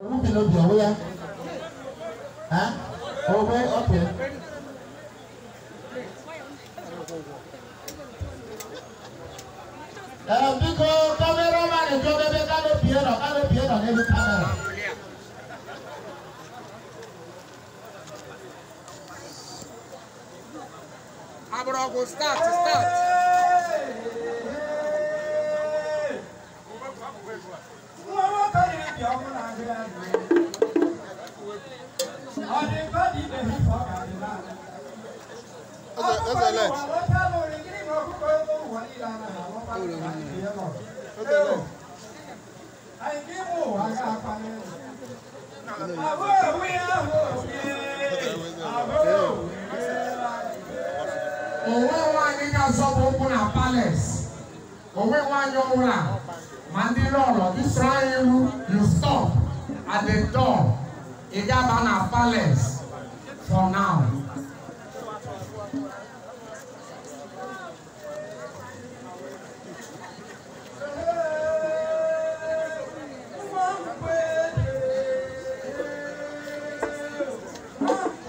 Ruby no be aware. Huh? Oh, wait, okay. Ẹ̀rọ bíkọ́ kámẹ́rà máa ní jọ bẹ́bẹ́ kálọ̀ piẹ́nà kálọ̀ piẹ́nà nínú kámẹ́rà. Àbúrò kò start start. ẹsẹ̀ lẹ̀. àbọ̀ òwe àbọ̀ òwe àbọ̀ òwe. òwe wa ni ká sọ gbogbo na palace òwe wa yọ wúrà màdí lọ́rọ̀ israẹlu you stop at the door ìjábá na palace for now. Oh.